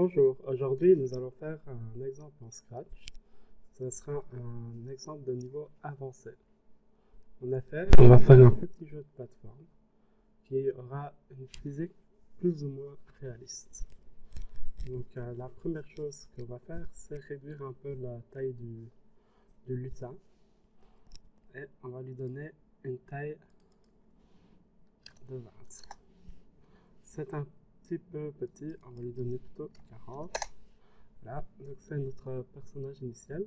Bonjour, aujourd'hui nous allons faire un exemple en Scratch. Ce sera un exemple de niveau avancé. En effet, on va faire un petit jeu de plateforme qui aura une physique plus ou moins réaliste. Donc euh, la première chose qu'on va faire, c'est réduire un peu la taille du, du lutin. Et on va lui donner une taille de 20. C'est un petit peu petit, on va lui donner plutôt 40. Voilà, donc c'est notre personnage initial.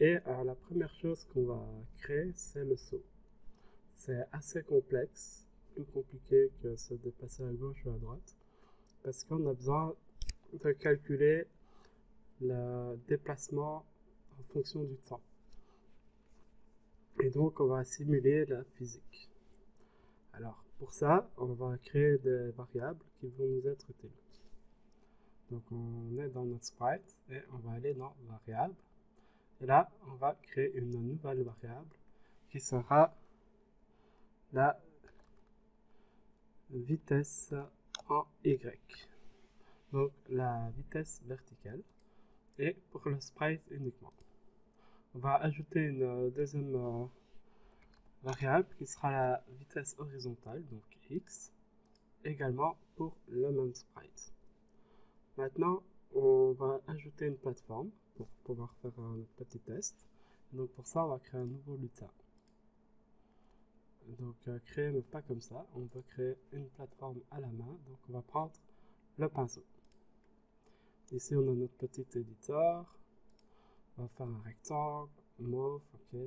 Et euh, la première chose qu'on va créer, c'est le saut. C'est assez complexe, plus compliqué que se déplacer à gauche ou à droite, parce qu'on a besoin de calculer le déplacement en fonction du temps. Et donc, on va simuler la physique. Alors, pour ça, on va créer des variables qui vont nous être utiles. Donc, on est dans notre sprite et on va aller dans variables. Et là, on va créer une nouvelle variable qui sera la vitesse en Y. Donc, la vitesse verticale. Et pour le sprite uniquement. On va ajouter une deuxième euh, variable qui sera la vitesse horizontale, donc x, également pour le même sprite. Maintenant, on va ajouter une plateforme pour pouvoir faire un petit test. Donc pour ça, on va créer un nouveau lutin. Donc euh, créer, mais pas comme ça. On va créer une plateforme à la main. Donc on va prendre le pinceau. Ici, on a notre petit éditeur. On va faire un rectangle, mauve, ok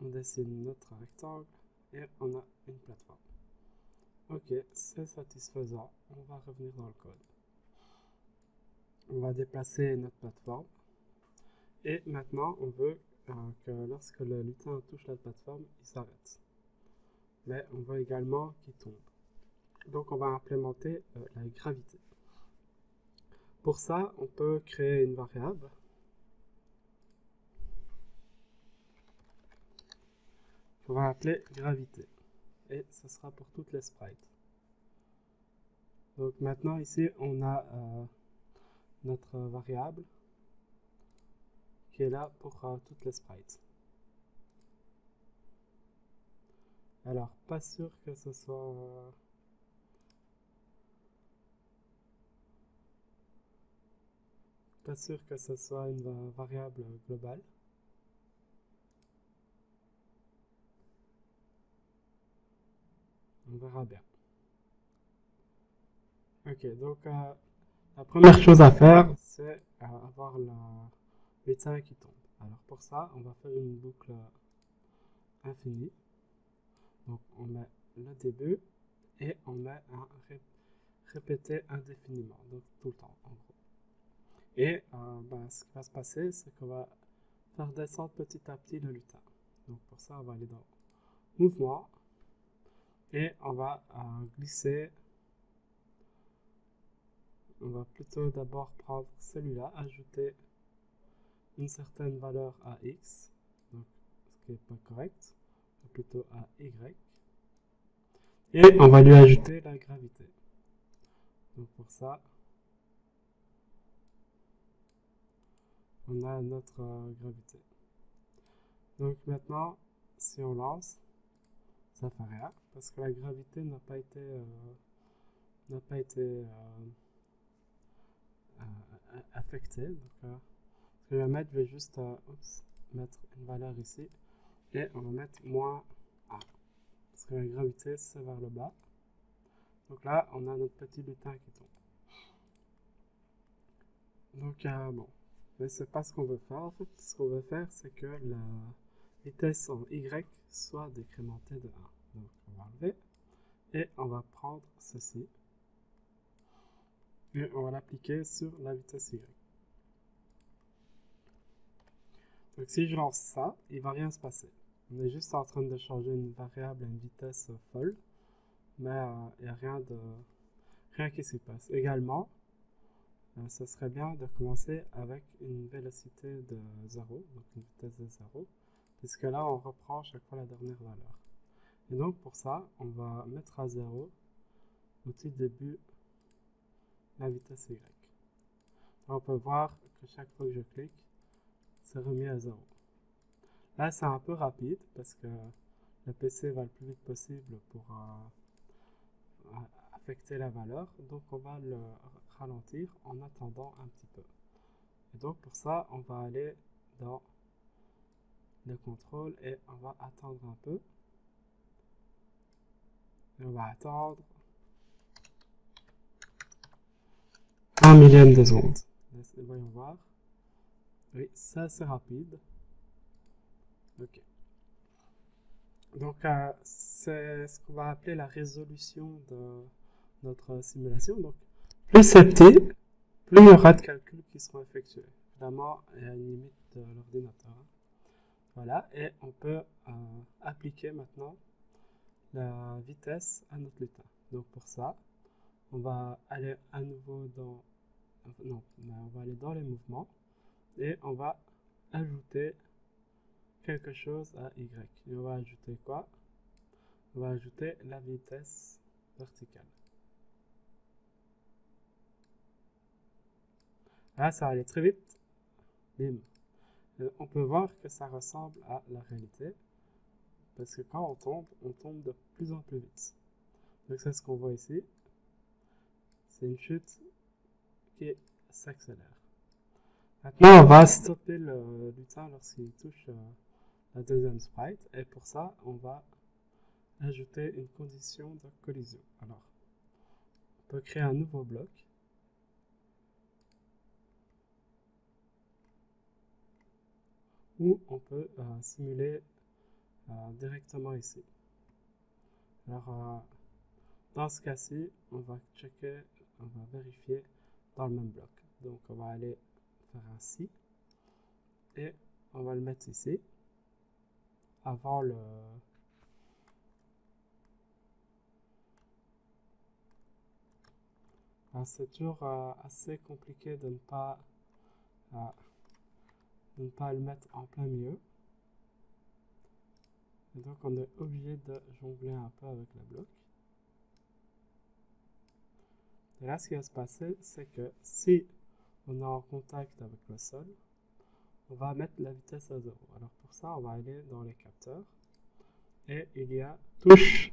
on dessine notre rectangle et on a une plateforme. Ok, c'est satisfaisant. On va revenir dans le code. On va déplacer notre plateforme. Et maintenant, on veut euh, que lorsque le lutin touche la plateforme, il s'arrête. Mais on veut également qu'il tombe. Donc, on va implémenter euh, la gravité. Pour ça, on peut créer une variable On va appeler gravité. Et ce sera pour toutes les sprites. Donc maintenant ici on a euh, notre variable qui est là pour euh, toutes les sprites. Alors pas sûr que ce soit euh, pas sûr que ce soit une variable globale. On verra bien. Ok, donc euh, la première chose à faire, c'est euh, avoir le médecin qui tombe. Alors pour ça, on va faire une boucle infinie. Donc on met le début et on met un répéter indéfiniment, donc tout le temps en gros. Et euh, ben, ce qui va se passer, c'est qu'on va faire descendre petit à petit le lutin. Donc pour ça, on va aller dans mouvement et on va euh, glisser. On va plutôt d'abord prendre celui-là ajouter une certaine valeur à x donc ce qui n'est pas correct. Plutôt à y. Et on va lui ajouter la gravité. Donc pour ça on a notre euh, gravité. Donc maintenant si on lance ça fait rien. Parce que la gravité n'a pas été euh, n'a pas été euh, euh, affectée ce que je vais mettre je vais juste mettre une valeur ici. Et on va mettre moins 1 parce que la gravité c'est vers le bas. Donc là on a notre petit lutin qui tombe. Donc bon. Mais c'est pas ce qu'on veut faire en fait. Ce qu'on veut faire c'est que la vitesse en y soit décrémentée de 1. Donc on va enlever et on va prendre ceci et on va l'appliquer sur la vitesse y. Donc si je lance ça, il va rien se passer. On est juste en train de changer une variable à une vitesse folle, mais euh, il n'y a rien, de, rien qui s'y passe. Également, euh, ce serait bien de commencer avec une vélocité de 0, donc une vitesse de 0, puisque là on reprend chaque fois la dernière valeur. Et donc pour ça, on va mettre à 0 au tout début la vitesse y. On peut voir que chaque fois que je clique, c'est remis à zéro. Là, c'est un peu rapide parce que le PC va le plus vite possible pour euh, affecter la valeur. Donc, on va le ralentir en attendant un petit peu. Et donc, pour ça, on va aller dans le contrôle et on va attendre un peu. Et on va attendre un millième de seconde. Voyons voir. Oui, ça c'est rapide. Ok. Donc, euh, c'est ce qu'on va appeler la résolution de notre simulation. Donc, plus c'est petit, plus il y aura de calculs qui seront effectués. Évidemment, il y a une limite de l'ordinateur. Voilà, et on peut euh, appliquer maintenant la vitesse à notre lutin. Donc pour ça, on va aller à nouveau dans, non, on va aller dans les mouvements et on va ajouter quelque chose à Y. Et on va ajouter quoi? On va ajouter la vitesse verticale. Là, ça va aller très vite. Bim. Euh, on peut voir que ça ressemble à la réalité. Parce que quand on tombe, on tombe de plus en plus vite. Donc c'est ce qu'on voit ici. C'est une chute qui s'accélère. Maintenant, on va stopper le lutin lorsqu'il touche euh, la deuxième sprite. Et pour ça, on va ajouter une condition de collision. Alors, on peut créer un nouveau bloc. Ou on peut euh, simuler euh, directement ici. Alors, euh, dans ce cas-ci, on va checker, on va vérifier dans le même bloc. Donc, on va aller faire un si et on va le mettre ici avant le c'est toujours assez compliqué de ne pas de ne pas le mettre en plein milieu. Et donc on est obligé de jongler un peu avec le bloc. Et là, ce qui va se passer, c'est que si on est en contact avec le sol, on va mettre la vitesse à 0. Alors pour ça, on va aller dans les capteurs. Et il y a touche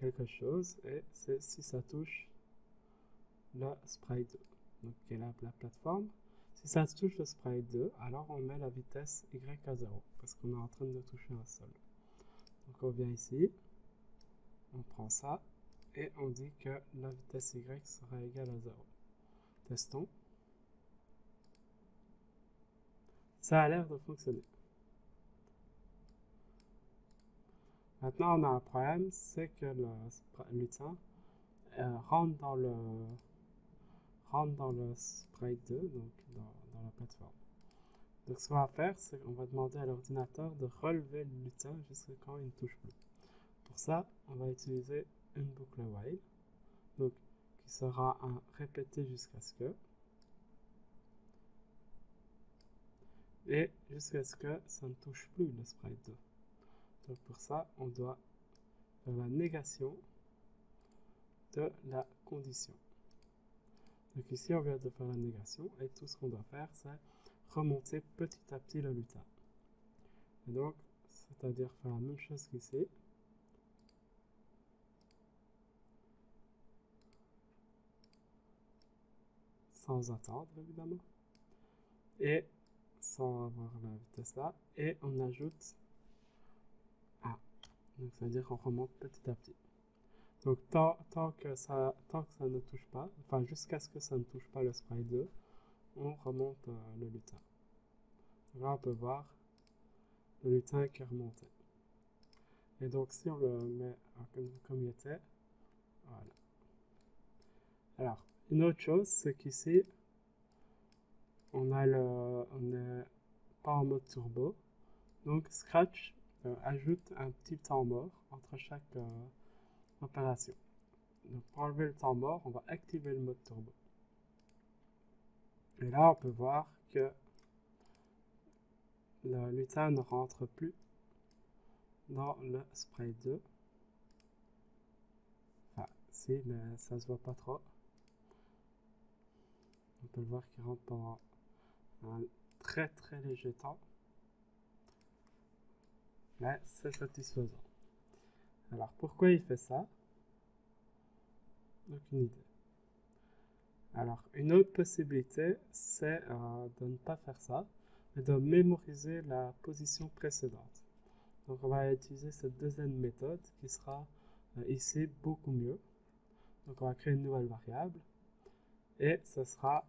quelque chose. Et c'est si ça touche le sprite 2. Donc qui est la plateforme. Si ça touche le sprite 2, alors on met la vitesse Y à 0, parce qu'on est en train de toucher un sol. Donc on vient ici, on prend ça, et on dit que la vitesse Y sera égale à 0. Testons. Ça a l'air de fonctionner. Maintenant, on a un problème, c'est que le lutin euh, rentre dans le rentre dans le sprite 2, donc dans, la plateforme. Donc ce qu'on va faire, c'est qu'on va demander à l'ordinateur de relever le lutin jusqu'à quand il ne touche plus. Pour ça, on va utiliser une boucle while, donc qui sera un répété jusqu'à ce que, et jusqu'à ce que ça ne touche plus le sprite 2. Donc pour ça, on doit faire la négation de la condition. Donc ici, on vient de faire la négation et tout ce qu'on doit faire, c'est remonter petit à petit le lutin. Et donc, c'est-à-dire faire la même chose qu'ici. Sans attendre, évidemment. Et sans avoir la vitesse là. Et on ajoute A. Donc, c'est-à-dire qu'on remonte petit à petit. Donc tant, que ça, tant que ça ne touche pas, enfin jusqu'à ce que ça ne touche pas le sprite 2, on remonte euh, le lutin. Là on peut voir le lutin qui est remonté. Et donc si on le met comme, il était, voilà. Alors, une autre chose, c'est qu'ici, on n'est pas en mode turbo. Donc Scratch euh, ajoute un petit temps mort entre chaque euh, opération. Donc pour enlever le temps mort, on va activer le mode turbo. Et là, on peut voir que le lutin ne rentre plus dans le spray 2. Enfin, si, mais ça se voit pas trop. on peut le voir qu'il rentre pendant un très très léger temps. Mais c'est satisfaisant. Alors pourquoi il fait ça? Aucune idée. Alors une autre possibilité, c'est euh, de ne pas faire ça, mais de mémoriser la position précédente. Donc on va utiliser cette deuxième méthode qui sera euh, ici beaucoup mieux. Donc on va créer une nouvelle variable et ce sera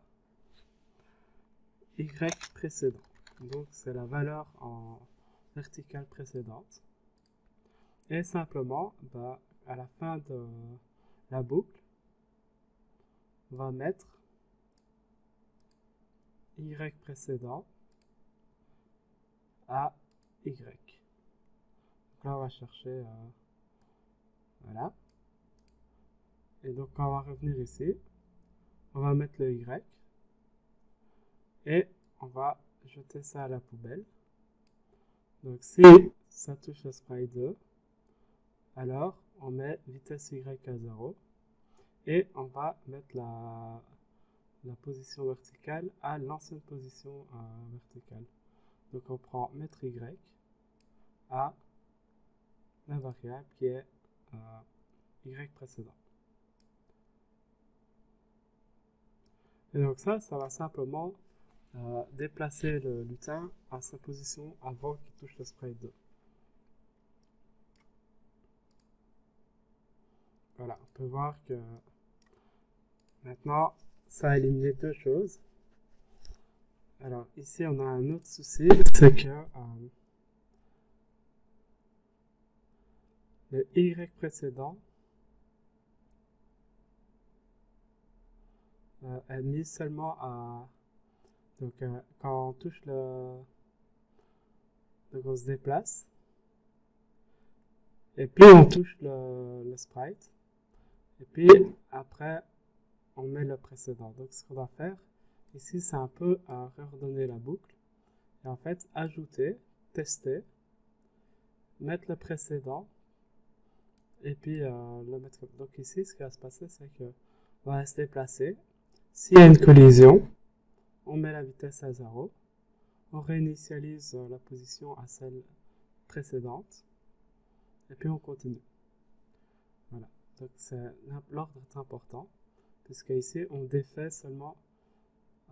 y précédent. Donc c'est la valeur en verticale précédente. Et simplement, bah, à la fin de la boucle, on va mettre y précédent à y. Donc là, on va chercher, euh, voilà. Et donc, on va revenir ici, on va mettre le y et on va jeter ça à la poubelle. Donc, si ça touche le sprite 2, alors on met vitesse y à 0 et on va mettre la, position verticale à l'ancienne position euh, verticale. Donc on prend mètre y à la variable qui est euh, y précédent. Et donc ça, ça va simplement euh, déplacer le lutin à sa position avant qu'il touche le sprite 2. Voilà, on peut voir que maintenant, ça a éliminé deux choses. Alors, ici, on a un autre souci, c'est que euh, le Y précédent euh, est mis seulement à... Donc, euh, quand on touche le... Donc, on se déplace. Et puis, on touche le sprite. Et puis après, on met le précédent. Donc ce qu'on va faire ici, c'est un peu à réordonner la boucle. Et en fait, ajouter, tester, mettre le précédent et puis euh, le mettre. Donc ici, ce qui va se passer, c'est que on va se déplacer. S'il y a une collision, on met la vitesse à 0. On réinitialise la position à celle précédente. Et puis on continue. Donc l'ordre est important, puisque ici on défait seulement,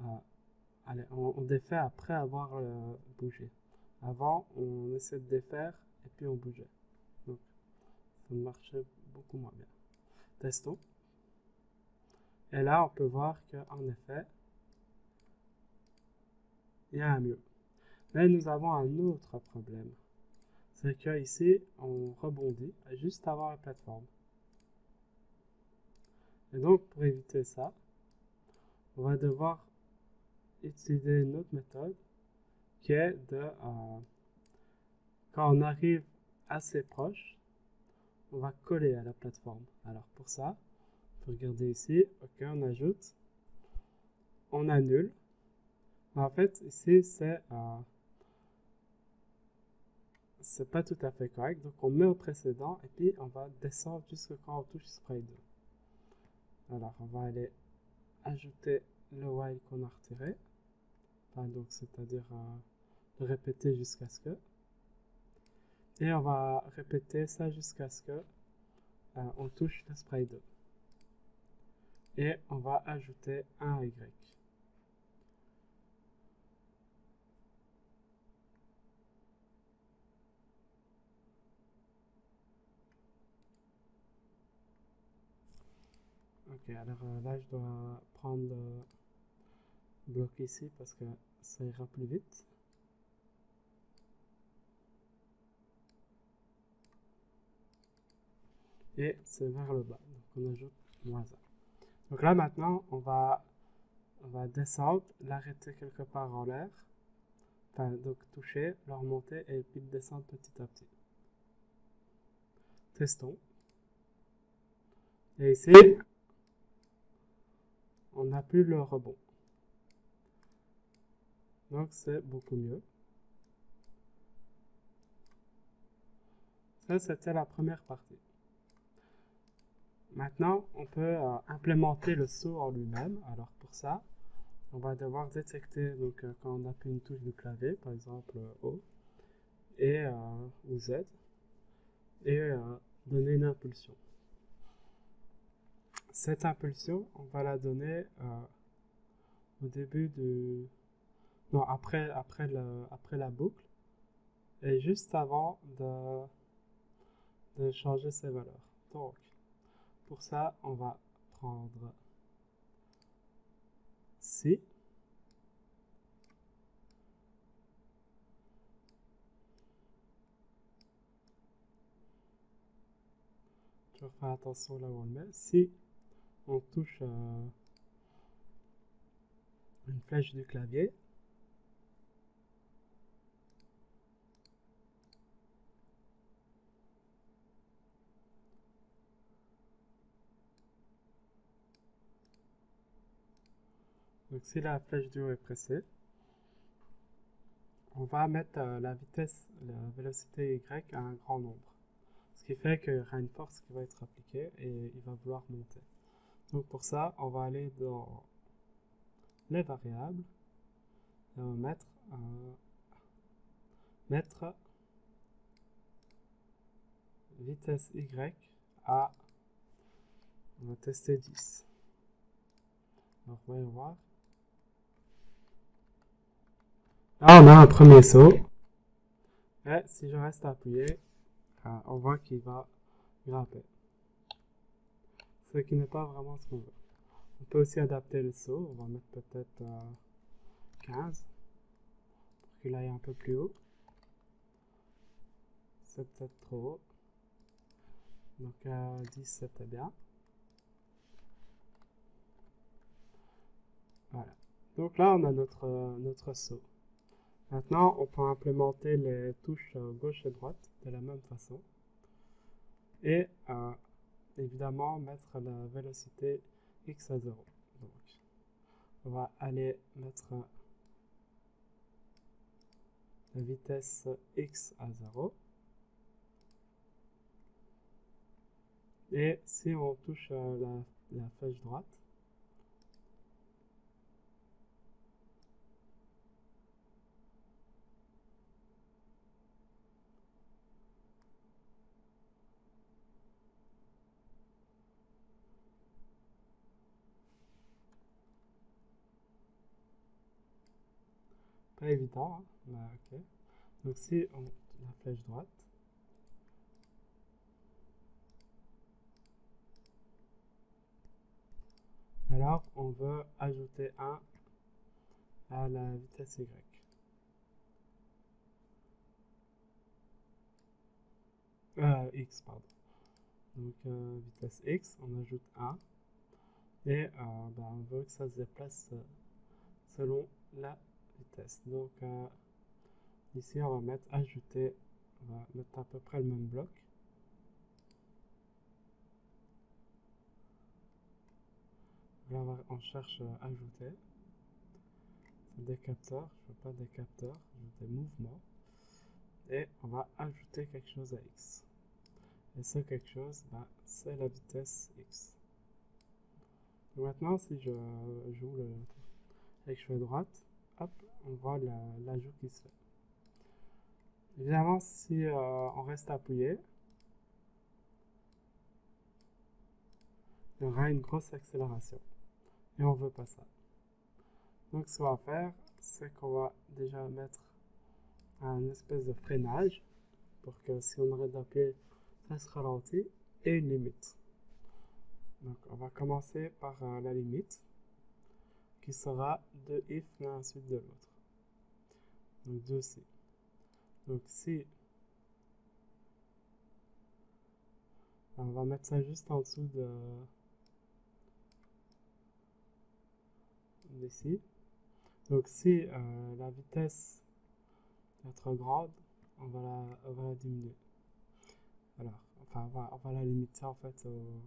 euh, on, défait après avoir euh, bougé. Avant, on essaie de défaire et puis on bougeait. Donc ça marchait beaucoup moins bien. Testons. Et là, on peut voir qu'en effet, il y a un mieux. Mais nous avons un autre problème. C'est que ici, on rebondit juste avant la plateforme. Et donc, pour éviter ça, on va devoir utiliser une autre méthode qui est de, euh, quand on arrive assez proche, on va coller à la plateforme. Alors pour ça, il faut regarder ici, ok, on ajoute, on annule. en fait, ici, c'est euh, c'est pas tout à fait correct. Donc on met au précédent et puis on va descendre jusqu'à quand on touche spray 2. Alors, on va aller ajouter le while qu'on a retiré. donc, c'est-à-dire euh, le répéter jusqu'à ce que. Et on va répéter ça jusqu'à ce que euh, on touche le spray 2. Et on va ajouter un Y. Alors euh, là, je dois prendre le bloc ici parce que ça ira plus vite. Et c'est vers le bas. Donc on ajoute moins 1. Donc là maintenant, on va, on va descendre, l'arrêter quelque part en l'air. Enfin, donc toucher, le remonter et puis descendre petit à petit. Testons. Et ici, on n'a plus le rebond. Donc c'est beaucoup mieux. Ça, c'était la première partie. Maintenant, on peut euh, implémenter le saut en lui-même. Alors pour ça, on va devoir détecter donc euh, quand on appuie une touche du clavier, par exemple euh, O et ou Z, et donner une impulsion. Cette impulsion, on va la donner au début de non après la boucle et juste avant de de changer ses valeurs. Donc pour ça, on va prendre si Je vais attention là où on le met. Si on touche une flèche du clavier, Donc si la flèche du haut est pressée, on va mettre euh, la vitesse, la vélocité y à un grand nombre. Ce qui fait qu'il y aura une force qui va être appliquée et il va vouloir monter. Donc pour ça, on va aller dans les variables et on va mettre, euh, mettre vitesse y à, on va tester 10. Alors voyons voir. Là, on a un premier saut. Et si je reste appuyé, euh, on voit qu'il va grimper. Ce qui n'est pas vraiment ce qu'on veut. On peut aussi adapter le saut. On va mettre peut-être 15 pour qu'il aille un peu plus haut. C'est peut-être trop haut. Donc 10 euh, c'était bien. Voilà. Donc là on a notre, euh, notre saut. Maintenant, on peut implémenter les touches euh, gauche et droite de la même façon. Et euh, évidemment, mettre la vélocité x à 0. Donc, on va aller mettre la vitesse x à 0. Et si on touche la flèche droite, Pas évident, hein bah, ok. Donc si on la flèche droite, alors on veut ajouter 1 à la vitesse y. Euh, x, pardon. Donc euh, vitesse x, on ajoute 1. Et euh, bah, on veut que ça se déplace selon la vitesse. Donc euh, ici on va mettre ajouter, on va mettre à peu près le même bloc. Là on cherche ajouter. C'est des capteurs, je veux pas des capteurs, je veux des mouvements. Et on va ajouter quelque chose à x. Et ce quelque chose, bah, c'est la vitesse x. maintenant, si je joue le, avec cheveux droite, hop, on voit l'ajout qui se fait. Évidemment, si euh, on reste appuyé, il y aura une grosse accélération. Et on veut pas ça. Donc, ce qu'on va faire, c'est qu'on va déjà mettre un espèce de freinage pour que si on arrête d'appuyer, ça se ralentit et une limite. Donc, on va commencer par euh, la limite qui sera de if l'un suite de l'autre. Donc 2 si. Donc si on va mettre ça juste en dessous de d'ici. Donc si euh, la vitesse grande, on va la, on va la diminuer. Alors, enfin, on va, on va la limiter en fait au,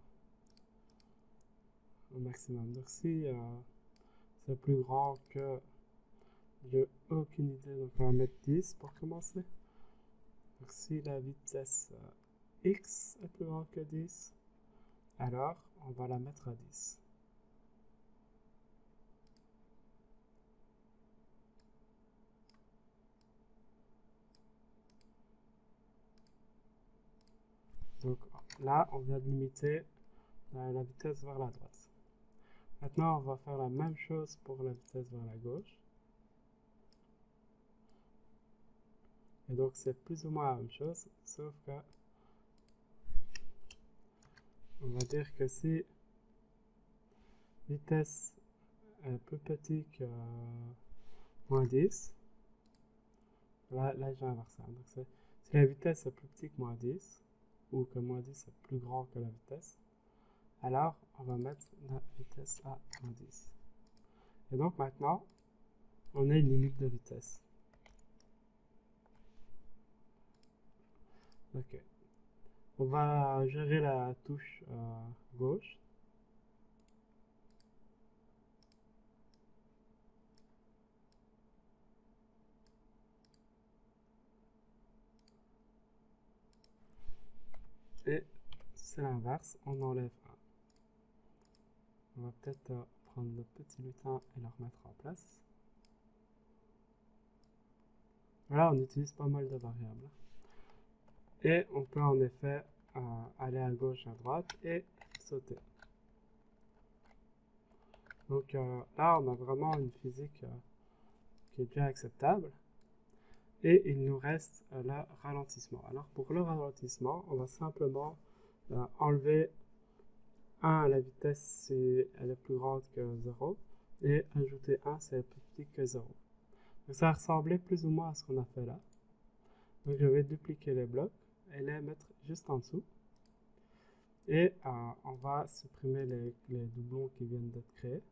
au maximum. Donc si euh, c'est plus grand que j'ai aucune idée, donc on va mettre 10 pour commencer. Donc si la vitesse euh, x est plus grande que 10, alors on va la mettre à 10. Donc là, on vient de limiter la, la vitesse vers la droite. Maintenant, on va faire la même chose pour la vitesse vers la gauche. Et donc, c'est plus ou moins la même chose, sauf que on va dire que si vitesse est plus petite que moins 10, là, là j'ai inversé. Donc, si la vitesse est plus petite que moins 10, ou que moins 10 est plus grand que la vitesse, alors on va mettre la vitesse à moins 10. Et donc maintenant, on a une limite de vitesse. Ok. On va gérer la touche euh, gauche. Et c'est l'inverse, on enlève on va peut-être euh, prendre le petit lutin et le remettre en place. Voilà, on utilise pas mal de variables. Et on peut en effet euh, aller à gauche, à droite et sauter. Donc euh, là, on a vraiment une physique qui est bien acceptable. Et il nous reste le ralentissement. Alors pour le ralentissement, on va simplement enlever 1 à la vitesse si elle est plus grande que 0 et ajouter 1 si elle est plus petite que 0. Donc ça ressemblait plus ou moins à ce qu'on a fait là. Donc je vais dupliquer les blocs et les mettre juste en dessous. Et euh, on va supprimer les, doublons qui viennent d'être créés.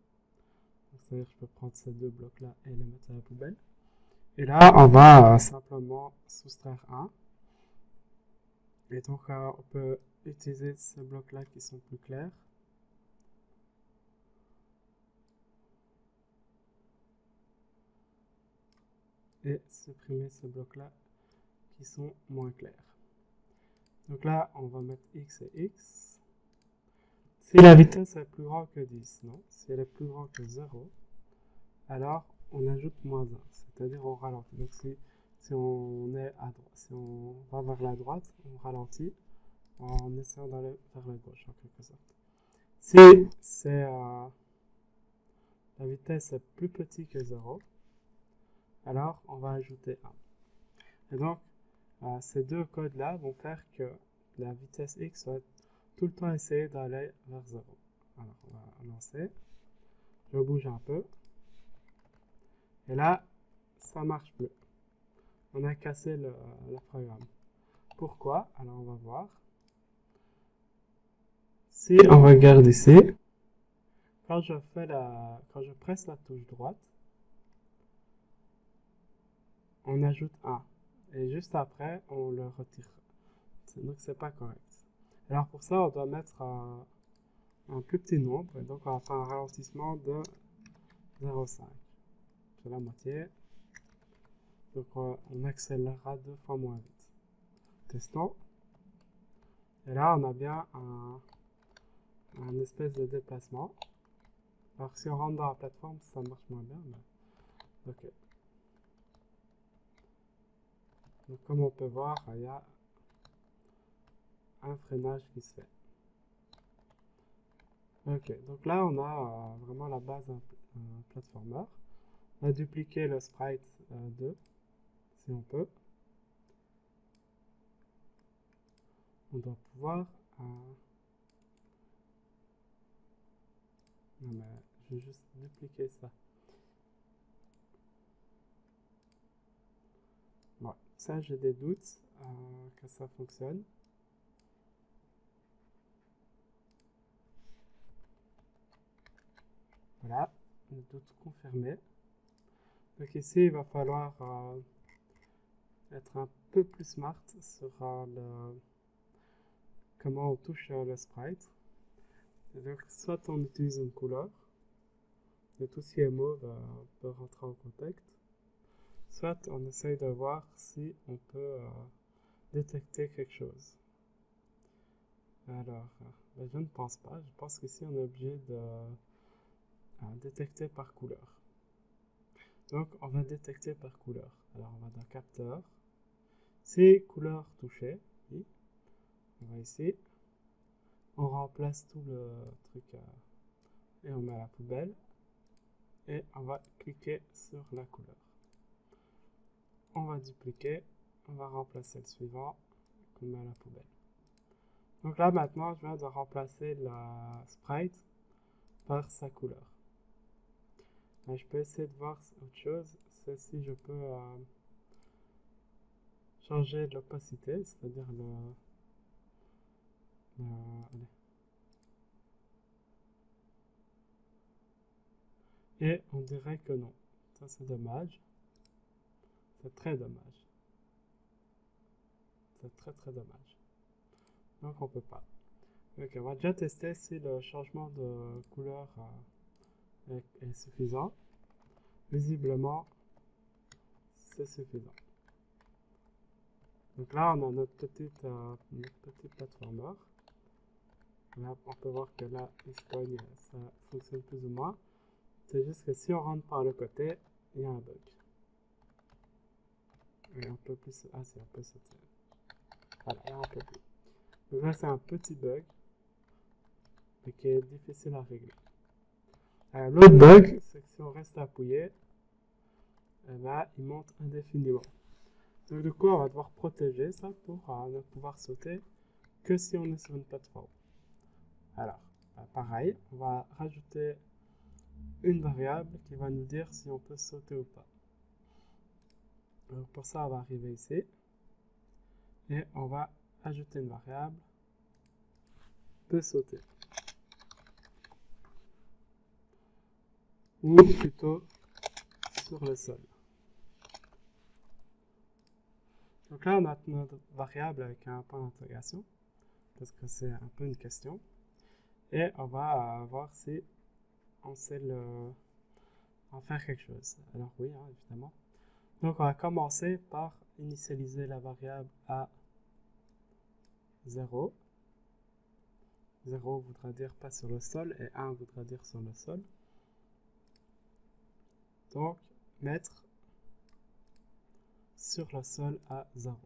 C'est-à-dire que je peux prendre ces deux blocs-là et les mettre à la poubelle. Et là, on va euh, simplement soustraire 1. Et donc, euh, on peut utiliser ces blocs-là qui sont plus clairs. Et supprimer ces blocs-là qui sont moins clairs. Donc là, on va mettre x et x. Si la vitesse est plus grande que 10, non? Si elle est plus grande que 0, alors on ajoute moins 1, c'est-à-dire on ralentit. Donc si, on est à droite, si on va vers la droite, on ralentit en essayant d'aller vers la gauche en quelque sorte. Si c'est euh, la vitesse est plus petite que 0, alors on va ajouter 1. Et donc, ces deux codes-là vont faire que la vitesse x va tout le temps essayer d'aller vers 0. Alors, on va lancer. Je bouge un peu. Et là, ça marche plus. On a cassé le programme. Pourquoi? Alors, on va voir. Si on regarde ici, quand je quand je presse la touche droite, on ajoute 1. Et juste après, on le retire. Donc, c'est pas correct. Alors, pour ça, on doit mettre un, un plus petit nombre. Et donc, on va faire un ralentissement de 0,5. C'est la moitié. Donc, on accélérera deux fois moins vite. Testons. Et là, on a bien un, un espèce de déplacement. Alors si on rentre dans la plateforme, ça marche moins bien. Ok. Donc comme on peut voir, il y a un freinage qui se fait. Ok, donc là on a euh, vraiment la base d'un platformer. On va dupliquer le sprite 2, euh, si on peut. On doit pouvoir euh, Non, mais je vais juste dupliquer ça. Bon, j'ai des doutes euh, que ça fonctionne. Voilà, doute confirmé. Donc ici, il va falloir euh, être un peu plus smart sur euh, le, comment on touche le sprite. Que soit on utilise une couleur, et tout ce qui est mauve peut rentrer en contact, soit on essaye de voir si on peut euh, détecter quelque chose. Alors, euh, ben, je ne pense pas. Je pense qu'ici on est obligé de détecter par couleur. Donc, on va détecter par couleur. Alors, on va dans capteur. Si couleur touchée, on va ici, on remplace tout le truc euh, et on met à la poubelle et on va cliquer sur la couleur. On va dupliquer, on va remplacer le suivant qu'on met à la poubelle. Donc là maintenant je viens de remplacer la sprite par sa couleur. je peux essayer de voir autre chose, c'est si je peux euh, changer l'opacité, c'est-à-dire le, et on dirait que non. Ça, c'est dommage. C'est très dommage. C'est très très dommage. Donc, on peut pas. Ok, on va déjà tester si le changement de couleur euh, est, suffisant. Visiblement, c'est suffisant. Donc là, on a notre petite, euh, notre petite plateforme. Là, on peut voir que là, il ça fonctionne plus ou moins. C'est juste que si on rentre par le côté, il y a un bug. Et on peut plus... Ah, c'est un peu sauter. Voilà, plus. Donc là, c'est un petit bug. Mais qui est difficile à régler. L'autre bug, c'est que si on reste appuyé, eh ben, il monte indéfiniment. Donc du coup, on va devoir protéger ça pour euh, ne pouvoir sauter que si on est sur une plateforme. Alors, bah, pareil, on va rajouter une variable qui va nous dire si on peut sauter ou pas. Pour ça, on va arriver ici et on va ajouter une variable peut sauter. Ou plutôt sur le sol. Donc là, on a notre variable avec un point d'interrogation, parce que c'est un peu une question. Et on va voir si on sait le, en faire quelque chose. Alors oui, hein, évidemment. Donc on va commencer par initialiser la variable à 0. 0 voudra dire pas sur le sol et 1 voudra dire sur le sol. Donc mettre sur le sol à 0.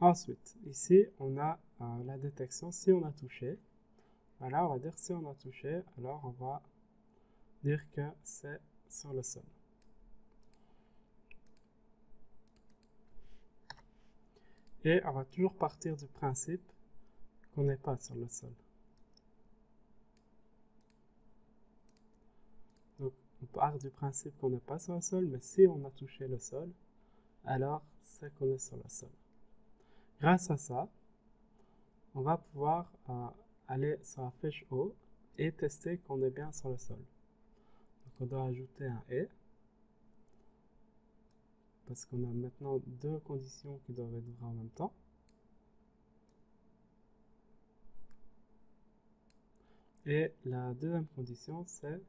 Ensuite, ici, on a euh, la détection si on a touché. Voilà, on va dire si on a touché, alors on va dire que c'est sur le sol. Et on va toujours partir du principe qu'on n'est pas sur le sol. Donc, on part du principe qu'on n'est pas sur le sol, mais si on a touché le sol, alors c'est qu'on est sur le sol. Grâce à ça, on va pouvoir euh, aller sur la flèche haut et tester qu'on est bien sur le sol. Donc on doit ajouter un et parce qu'on a maintenant deux conditions qui doivent être vraies en même temps. Et la deuxième condition, c'est...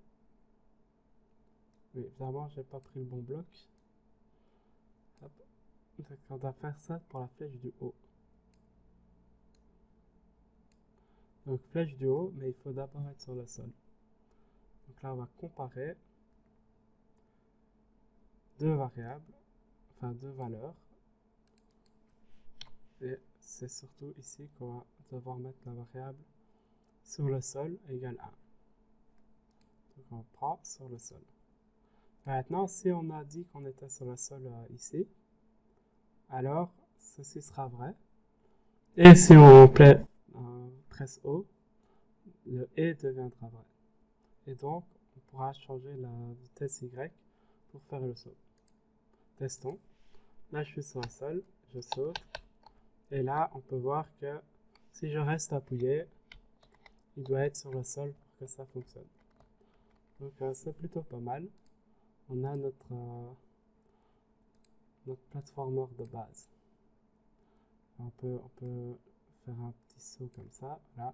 Oui, évidemment, j'ai pas pris le bon bloc. Donc, on doit faire ça pour la flèche du haut. Donc flèche du haut, mais il faut d'abord être sur le sol. Donc là, on va comparer deux variables, enfin deux valeurs. Et c'est surtout ici qu'on va devoir mettre la variable sur le sol égale 1. Donc on prend sur le sol. Maintenant, si on a dit qu'on était sur le sol euh, ici, alors ceci sera vrai. Et si on plaît presse haut, le et deviendra vrai. Et donc, on pourra changer la vitesse y pour faire le saut. Testons. Là, je suis sur un sol, je saute. Et là, on peut voir que si je reste appuyé, il doit être sur le sol pour que ça fonctionne. Donc, euh, c'est plutôt pas mal. On a notre, euh, notre platformer de base. On peut, on peut faire un petit saut comme ça, là.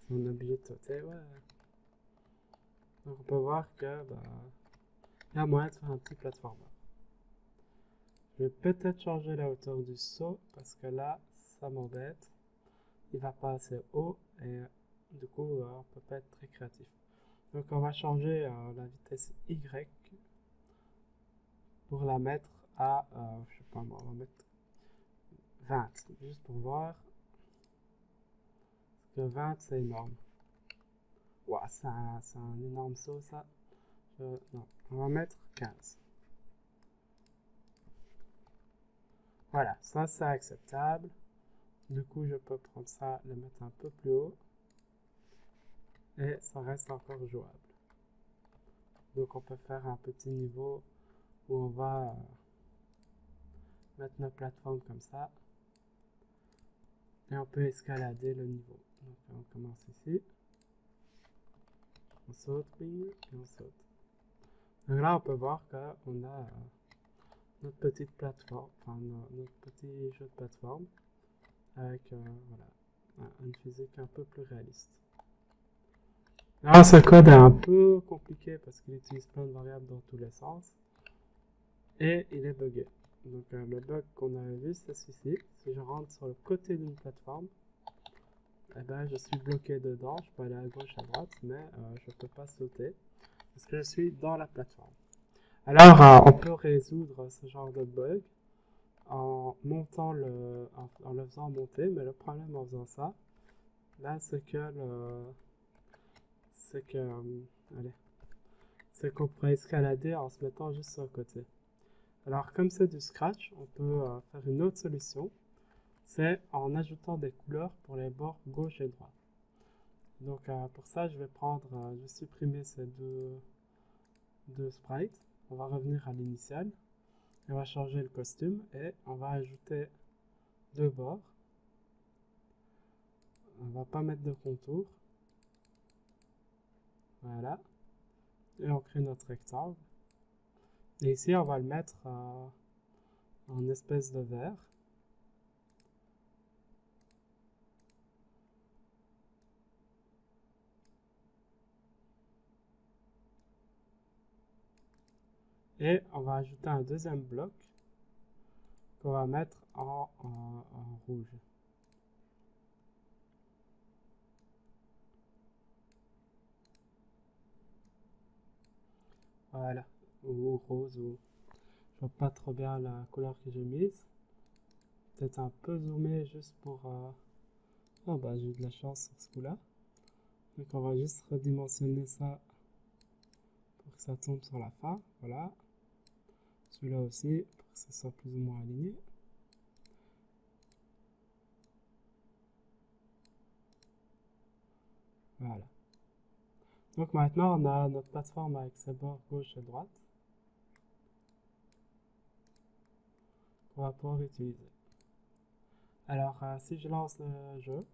Si on est obligé de sauter, ouais. Donc on peut voir que, bah, il y a moyen de faire un petit plateforme. Je vais peut-être changer la hauteur du saut, parce que là, ça m'embête. Il va pas assez haut, et du coup, euh, on peut pas être très créatif. Donc on va changer euh, la vitesse Y pour la mettre à, euh, je sais pas moi, on va mettre 20, juste pour voir. que 20 c'est énorme. Ouah, c'est un, un, énorme saut ça. non, on va mettre 15. Voilà, ça c'est acceptable. Du coup, je peux prendre ça, le mettre un peu plus haut. Et ça reste encore jouable. Donc on peut faire un petit niveau où on va euh, mettre notre plateforme comme ça. Et on peut escalader le niveau. Donc on commence ici. On saute, et on saute. Donc là, on peut voir qu'on a euh, notre petite plateforme, enfin notre petit jeu de plateforme avec euh, voilà, une physique un peu plus réaliste. Alors ce code est un peu compliqué parce qu'il utilise plein de variables dans tous les sens et il est buggé. Donc euh, le bug qu'on avait vu c'est celui-ci. Si je rentre sur le côté d'une plateforme, eh ben, je suis bloqué dedans. Je peux aller à gauche, à droite, mais euh, je ne peux pas sauter parce que je suis dans la plateforme. Alors, euh, on peut résoudre ce genre de bug en montant le, en, le faisant monter, mais le problème en faisant ça, là, c'est que le, c'est que, allez, c'est qu'on pourrait escalader en se mettant juste sur le côté. Alors comme c'est du scratch, on peut euh, faire une autre solution. C'est en ajoutant des couleurs pour les bords gauche et droite. Donc euh, pour ça, je vais prendre, euh, je vais supprimer ces deux, deux sprites. On va revenir à l'initial. On va changer le costume et on va ajouter deux bords. On va pas mettre de contour. Voilà. Et on crée notre rectangle. Et ici, on va le mettre euh, en espèce de verre. Et on va ajouter un deuxième bloc qu'on va mettre en, rouge. Voilà. Ou rose ou je vois pas trop bien la couleur que j'ai mise. Peut-être un peu zoomé juste pour euh... oh bah j'ai eu de la chance sur ce coup là donc on va juste redimensionner ça pour que ça tombe sur la fin. Voilà celui-là aussi pour que ça soit plus ou moins aligné. Voilà. Donc maintenant on a notre plateforme avec ses bords gauche et droite on va pouvoir utiliser. Alors, euh, si je lance le jeu,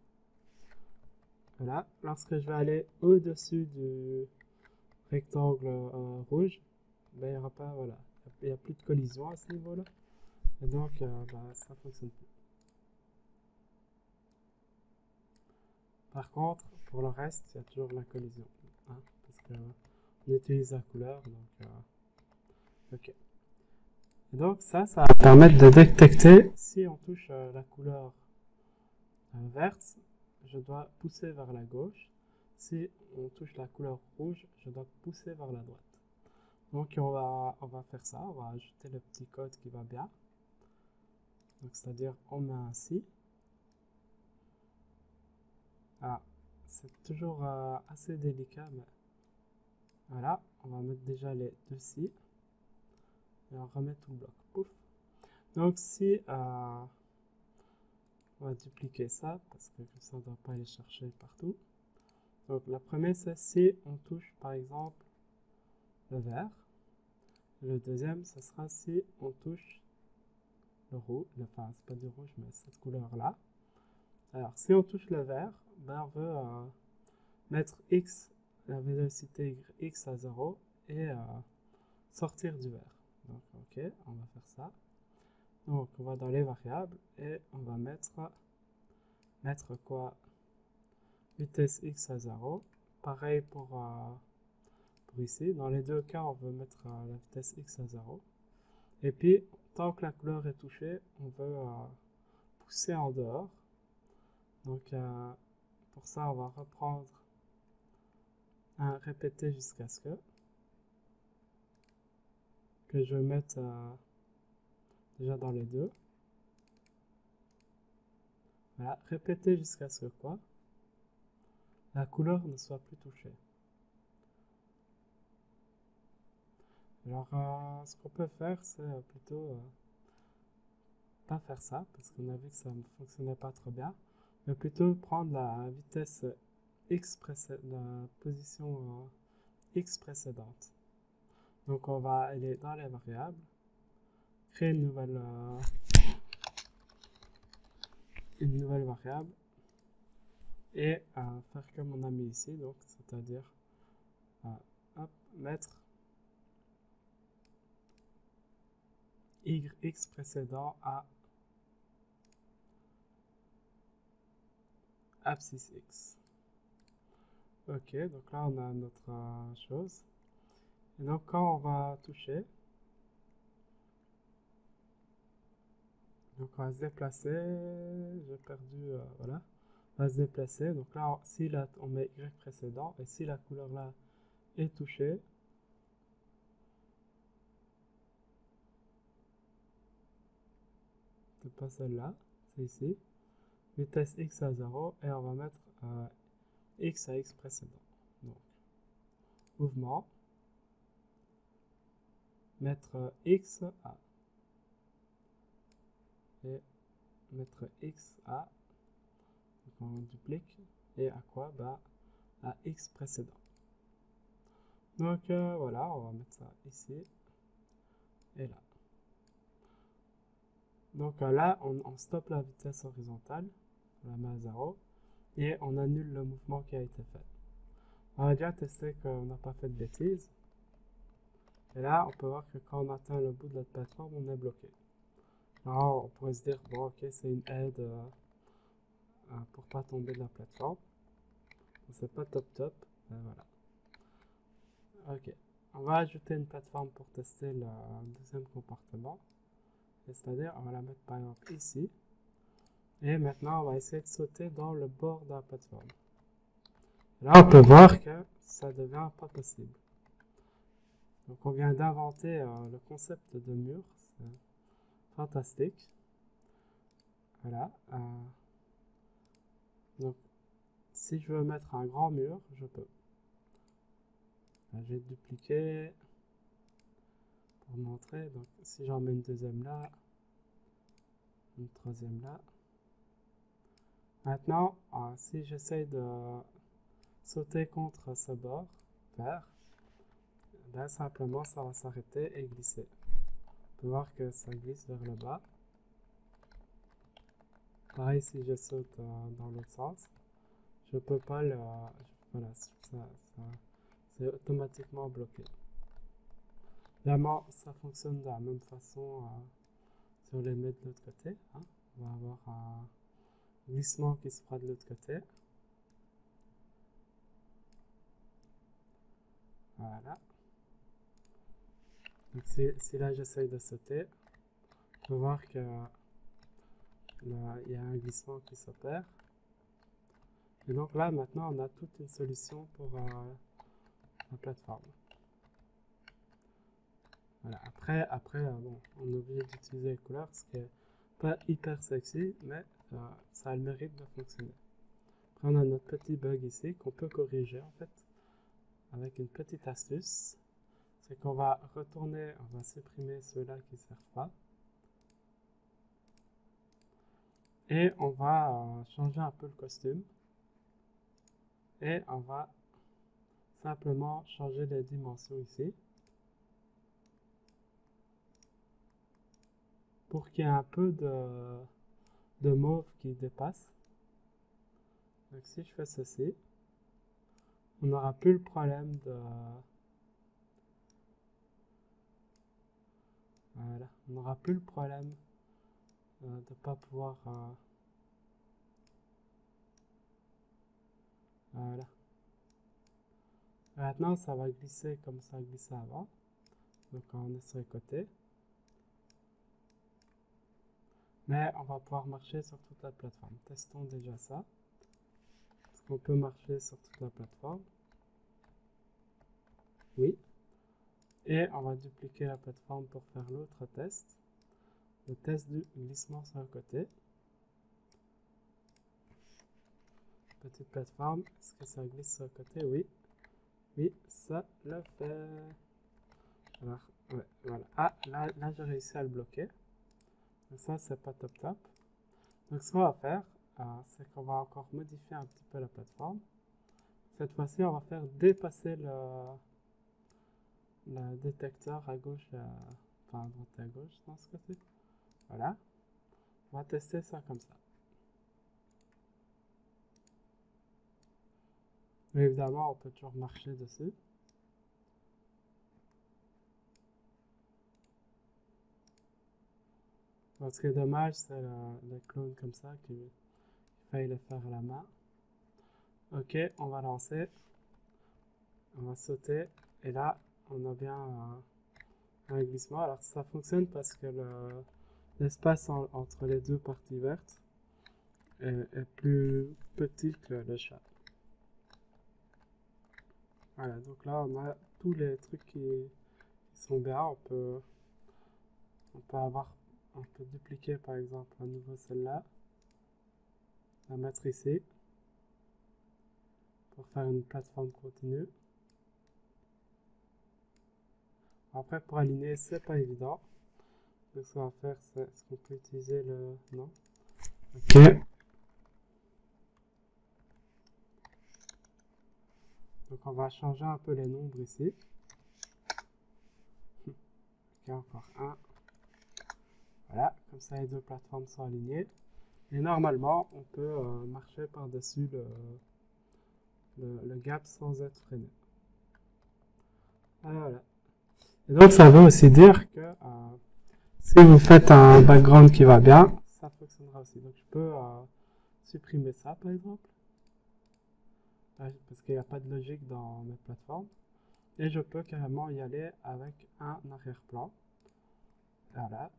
voilà, lorsque je vais aller au-dessus du rectangle euh, rouge, ben, il n'y aura pas, voilà, il n'y a, plus de collision à ce niveau-là. Et donc, euh, ben, ça fonctionne plus. Par contre, pour le reste, il y a toujours la collision. Hein, parce qu'on utilise la couleur, donc, ok. Et donc ça, ça va permettre de détecter si on touche euh, la couleur euh, verte, je dois pousser vers la gauche. Si on touche la couleur rouge, je dois pousser vers la droite. Donc on va, on va faire ça, on va ajouter le petit code qui va bien. Donc c'est-à-dire on met ainsi. Ah, c'est toujours euh, assez délicat, mais voilà, on va mettre déjà les deux ci et on remet tout le bloc. Pouf. Donc si euh, on va dupliquer ça parce que ça ne doit pas aller chercher partout. Donc la première c'est si on touche par exemple le vert. Le deuxième ce sera si on touche le rouge, enfin c'est pas du rouge mais cette couleur là. Alors si on touche le vert, ben on veut euh, mettre x, la vélocité x à 0 et euh, sortir du vert. Donc, ok, on va faire ça. Donc, on va dans les variables et on va mettre, mettre quoi? Vitesse x à 0. Pareil pour, euh, ici. Dans les deux cas, on veut mettre euh, la vitesse x à 0. Et puis, tant que la couleur est touchée, on veut euh, pousser en dehors. Donc, pour ça, on va reprendre un répéter jusqu'à ce que que je vais mettre euh, déjà dans les deux. Voilà, répéter jusqu'à ce que quoi la couleur ne soit plus touchée. Alors, euh, ce qu'on peut faire, c'est euh, plutôt euh, pas faire ça, parce qu'on a vu que ça ne fonctionnait pas trop bien, mais plutôt prendre la vitesse x la position x précédente. Donc, on va aller dans les variables, créer une nouvelle, une nouvelle variable et faire comme on a mis ici, donc c'est-à-dire mettre yx précédent à abscisse x. Ok, donc là on a notre euh, chose. Et donc quand on va toucher, donc on va se déplacer, j'ai perdu, euh, voilà, on va se déplacer. Donc là, si on met y précédent, et si la couleur là est touchée, pas celle-là, c'est ici, vitesse x à 0, et on va mettre euh, x à x précédent. Donc, mouvement, mettre euh, x à, et mettre x à, donc on duplique, et à quoi? Bah, à x précédent. Donc euh, voilà, on va mettre ça ici, et là. Donc là, on, stoppe la vitesse horizontale, on la met à 0, et on annule le mouvement qui a été fait. On va déjà tester qu'on n'a pas fait de bêtises. Et là, on peut voir que quand on atteint le bout de notre plateforme, on est bloqué. Alors, on pourrait se dire, bon, ok, c'est une aide euh, euh, pour pas tomber de la plateforme. C'est pas top top, mais voilà. Ok, on va ajouter une plateforme pour tester le deuxième comportement. C'est-à-dire, on va la mettre par exemple ici. Et maintenant, on va essayer de sauter dans le bord de la plateforme. Là, on peut voir que ça devient pas possible. Donc, on vient d'inventer euh, le concept de mur. C'est fantastique. Voilà. Euh, donc, si je veux mettre un grand mur, je peux. je vais dupliquer pour montrer. Donc, si j'en mets une deuxième là, une troisième là. Maintenant, euh, si j'essaie de sauter contre ce bord vert, ben simplement ça va s'arrêter et glisser. On peut voir que ça glisse vers le bas. Pareil si je saute euh, dans l'autre sens, je peux pas le... Voilà, ça, c'est automatiquement bloqué. Évidemment, ça fonctionne de la même façon euh, sur les mets de l'autre côté. Hein. On va avoir un glissement qui se fera de l'autre côté. Voilà. Si, là j'essaye de sauter, on peut voir que il y a un glissement qui s'opère. Et donc là maintenant on a toute une solution pour euh, la plateforme. Après, après euh, on est obligé d'utiliser les couleurs, ce qui est pas hyper sexy, mais euh, ça a le mérite de fonctionner. Après, on a notre petit bug ici qu'on peut corriger en fait avec une petite astuce. C'est qu'on va retourner, on va supprimer ceux-là qui ne servent pas. Et on va euh, changer un peu le costume. Et on va simplement changer les dimensions ici. Pour qu'il y ait un peu de, de mauve qui dépasse. Donc si je fais ceci, on n'aura plus le problème de... Voilà, on n'aura plus le problème euh, de ne pas pouvoir... Euh, voilà. Maintenant, ça va glisser comme ça glissait avant. Donc on est sur les côtés. Mais on va pouvoir marcher sur toute la plateforme. Testons déjà ça. Est-ce qu'on peut marcher sur toute la plateforme? Oui. Et on va dupliquer la plateforme pour faire l'autre test. Le test du glissement sur le côté. petite plateforme. Est-ce que ça glisse sur le côté? Oui. Oui, ça le fait. Alors, ouais, voilà. Ah, là, là j'ai réussi à le bloquer. Ça, c'est pas top top. Donc ce qu'on va faire, euh, c'est qu'on va encore modifier un petit peu la plateforme. Cette fois-ci, on va faire dépasser le, le détecteur à gauche, euh, enfin à droite et à gauche dans ce cas-ci. Voilà. On va tester ça comme ça. Mais évidemment, on peut toujours marcher dessus. Ce qui est dommage, c'est le, clone comme ça qu'il faille le faire à la main. Ok, on va lancer. On va sauter. Et là, on a bien un, glissement. Alors ça fonctionne parce que l'espace entre les deux parties vertes est, plus petit que le chat. Voilà, donc là on a tous les trucs qui, sont bien. On peut, on peut avoir on peut dupliquer par exemple à nouveau celle-là, la mettre ici pour faire une plateforme continue. Après pour aligner c'est pas évident. Donc ce qu'on va faire c'est est-ce qu'on peut utiliser le non? Ok. Donc on va changer un peu les nombres ici. Ok encore un. Voilà, comme ça les deux plateformes sont alignées. Et normalement, on peut euh, marcher par-dessus le, le, gap sans être freiné. Voilà. Et donc ça veut aussi dire que euh, si vous faites un background qui va bien, ça fonctionnera aussi. Donc je peux euh, supprimer ça par exemple. Parce qu'il n'y a pas de logique dans mes plateformes. Et je peux carrément y aller avec un arrière-plan. Voilà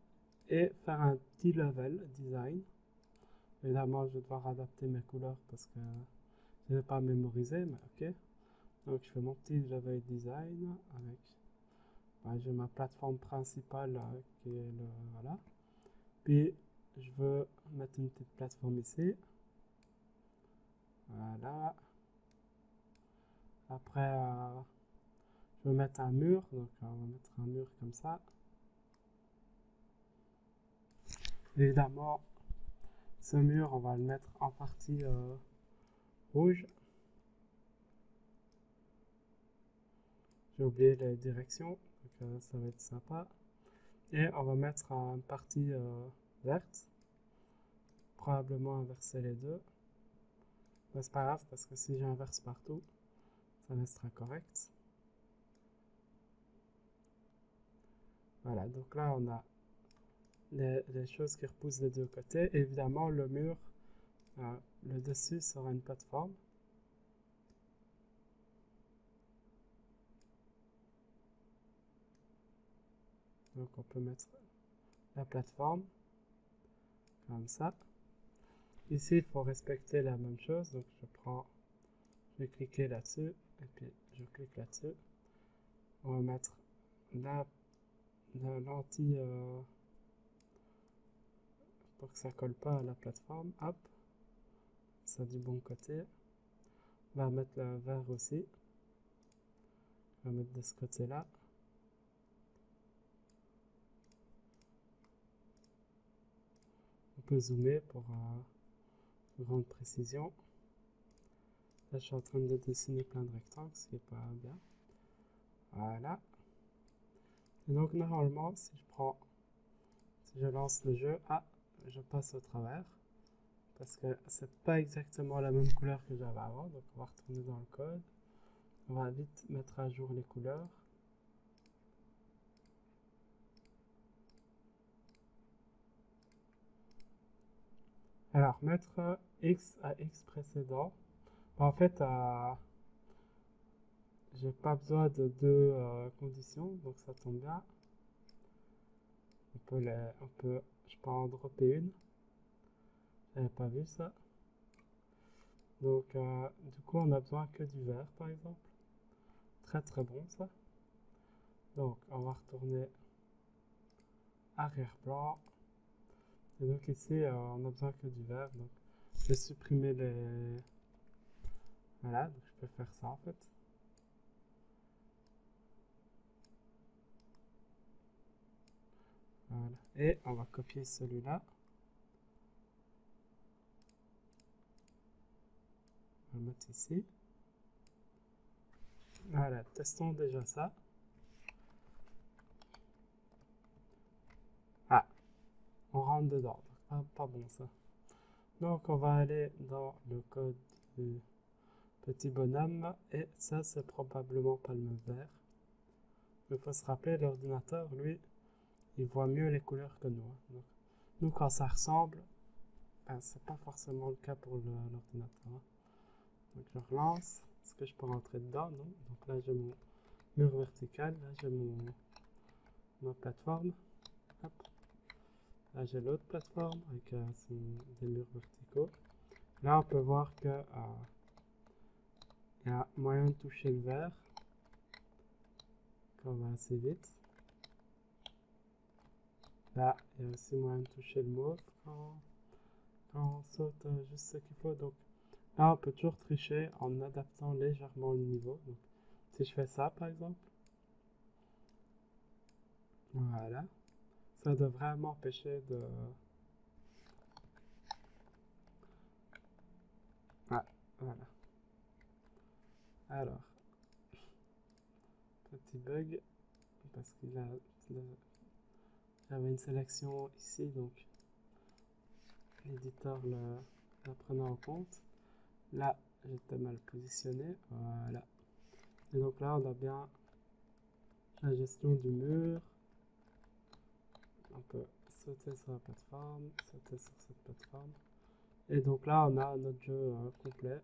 et faire un petit level design. Évidemment, je vais devoir adapter mes couleurs parce que je n'ai pas mémorisé, mais ok. Donc, je fais mon petit level design avec. j'ai ma plateforme principale euh, qui est le. Voilà. Puis, je veux mettre une petite plateforme ici. Voilà. Après, euh, je veux mettre un mur. Donc, on va mettre un mur comme ça. Évidemment, ce mur, on va le mettre en partie euh, rouge. J'ai oublié les directions, donc euh, ça va être sympa. Et on va mettre une partie euh, verte. Probablement inverser les deux. Mais c'est pas grave parce que si j'inverse partout, ça restera correct. Voilà, donc là on a les, choses qui repoussent des deux côtés. évidemment, le mur, euh, le dessus sera une plateforme. Donc on peut mettre la plateforme comme ça. Ici, il faut respecter la même chose. Donc je prends, je vais cliquer là-dessus et puis je clique là-dessus. On va mettre la, la lentille euh, pour que ça colle pas à la plateforme. Hop, ça du bon côté. On va mettre le vert aussi. On va mettre de ce côté-là. On peut zoomer pour euh, grande précision. Là, je suis en train de dessiner plein de rectangles, ce qui n'est pas bien. Voilà. Et donc, normalement, si je prends, si je lance le jeu, ah, je passe au travers parce que c'est pas exactement la même couleur que j'avais avant donc on va retourner dans le code. On va vite mettre à jour les couleurs. Alors mettre x à x précédent. En fait euh, j'ai pas besoin de deux euh, conditions donc ça tombe bien. On peut les on peut je peux en dropper une. J'avais pas vu ça. Donc, euh, du coup, on a besoin que du vert, par exemple. Très très bon, ça. Donc, on va retourner arrière-plan. Et donc ici, euh, on a besoin que du vert. Donc, je vais supprimer les, Voilà, donc je peux faire ça en fait. Et on va copier celui-là. On va le mettre ici. Voilà, testons déjà ça. Ah, on rentre dedans. Ah, pas bon ça. Donc on va aller dans le code du petit bonhomme et ça c'est probablement pas le vert. Il faut se rappeler, l'ordinateur, lui, il voit mieux les couleurs que nous. Hein. nous, quand ça ressemble, ben, c'est pas forcément le cas pour l'ordinateur. Hein. Donc je relance. Est-ce que je peux rentrer dedans Non? Donc là j'ai mon mur vertical, là j'ai mon ma plateforme. Là j'ai l'autre plateforme avec euh, des murs verticaux. Là on peut voir que euh, il y a moyen de toucher le vert quand on va assez vite. Là, il y a aussi moyen de toucher le mauve quand, on saute euh, juste ce qu'il faut. Donc là, on peut toujours tricher en adaptant légèrement le niveau. Donc, si je fais ça, par exemple, voilà, ça devrait m'empêcher de... Ah, voilà. Alors, petit bug, parce qu'il a... J'avais une sélection ici, donc l'éditeur la prenait en compte. Là, j'étais mal positionné. Voilà. Et donc là, on a bien la gestion du mur. On peut sauter sur la plateforme, sauter sur cette plateforme. Et donc là, on a notre jeu euh, complet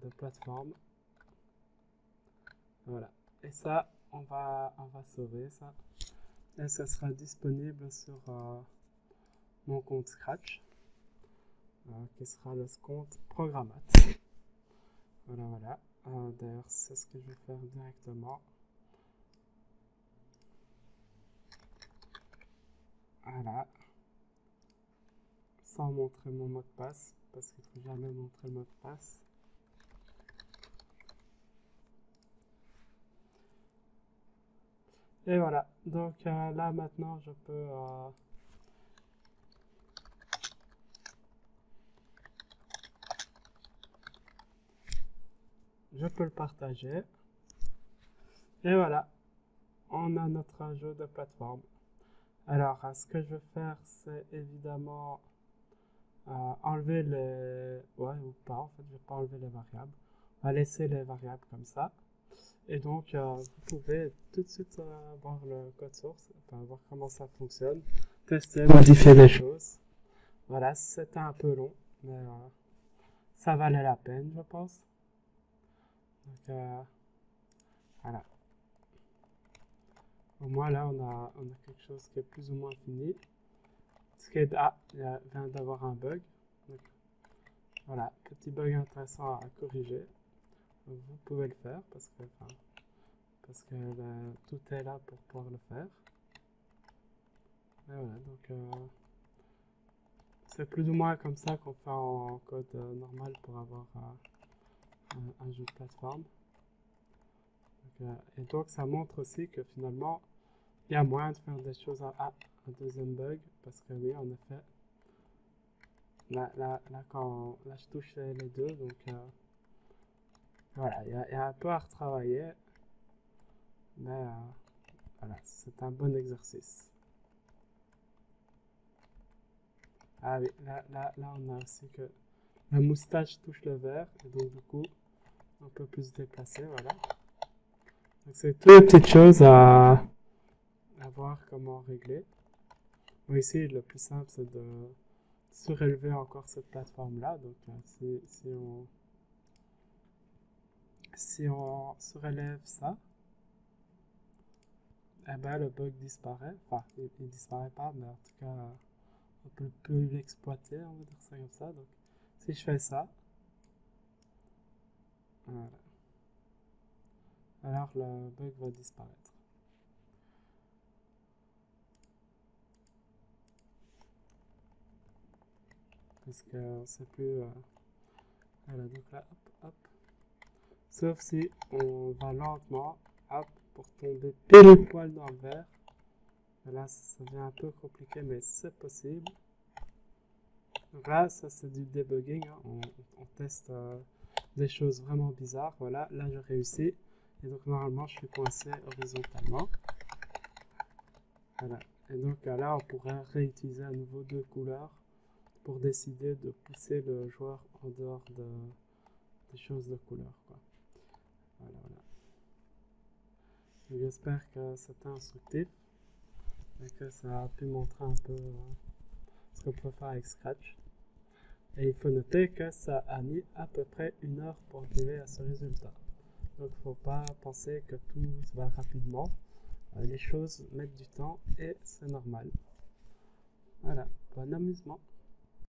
de plateforme. Voilà. Et ça, on va, on va sauver ça et ça sera disponible sur euh, mon compte Scratch euh, qui sera le compte Programmat. Voilà, voilà. Euh, d'ailleurs, c'est ce que je vais faire directement. Voilà. Sans montrer mon mot de passe, parce qu'il ne faut jamais montrer le mot de passe. Et voilà, donc euh, là maintenant je peux euh, je peux le partager. Et voilà, on a notre jeu de plateforme. Alors, ce que je vais faire, c'est évidemment euh, enlever les... Ouais, ou pas, en fait, je vais pas enlever les variables. On va laisser les variables comme ça. Et donc, euh, vous pouvez tout de suite euh, voir le code source, enfin, voir comment ça fonctionne, tester, modifier les choses. Voilà, c'était un peu long, mais euh, ça valait la peine, je pense. Donc, voilà. Au moins, là, on a, on a quelque chose qui est plus ou moins fini. Est, ah, il vient d'avoir un bug. voilà, petit bug intéressant à corriger vous pouvez le faire parce que, parce que euh, tout est là pour pouvoir le faire. Donc euh, c'est plus ou moins comme ça qu'on fait en code euh, normal pour avoir un, jeu de plateforme. et donc ça montre aussi que finalement il y a moyen de faire des choses à, un deuxième bug parce que oui en effet là, là, là quand là je touche les deux donc voilà, il y, a un peu à retravailler. Mais euh, voilà, c'est un bon exercice. Ah oui, là, là, là, on a aussi que la moustache touche le verre. Et donc, du coup, on peut plus se déplacer. Voilà. Donc, c'est toutes les petites choses à, à voir comment régler. ici, le plus simple, c'est de surélever encore cette plateforme-là. Donc, euh, si, si on si on surélève ça, eh ben, le bug disparaît. Enfin, il, disparaît pas, mais en tout cas, on peut plus l'exploiter, on va dire ça comme ça. Donc, si je fais ça, voilà. Alors le bug va disparaître. Parce que c'est plus... Euh, Voilà, donc là, hop. Sauf si on va lentement, hop, pour tomber pile poil dans le verre. Là, ça devient un peu compliqué, mais c'est possible. Donc là, ça c'est du debugging. Hein. On, teste euh, des choses vraiment bizarres. Voilà, là j'ai réussi. Et donc normalement, je suis coincé horizontalement. Voilà. Et donc là, on pourrait réutiliser à nouveau deux couleurs pour décider de pousser le joueur en dehors de, des choses de couleur. Voilà, voilà. J'espère que c'était instructif et que ça a pu montrer un peu euh, ce qu'on peut faire avec Scratch. Et il faut noter que ça a mis à peu près une heure pour arriver à ce résultat. Donc il ne faut pas penser que tout va rapidement. Euh, les choses mettent du temps et c'est normal. Voilà, bon amusement.